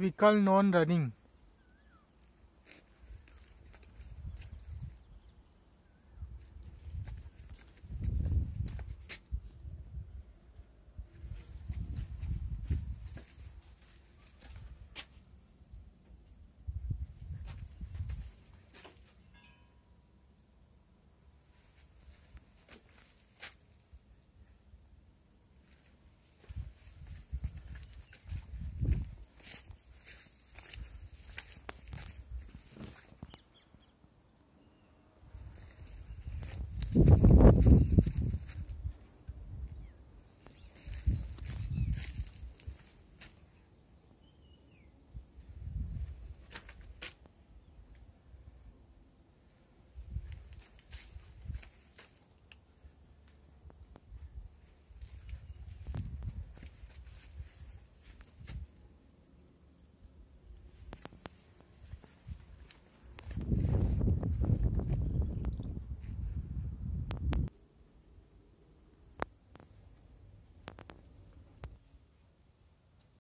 we call non-running.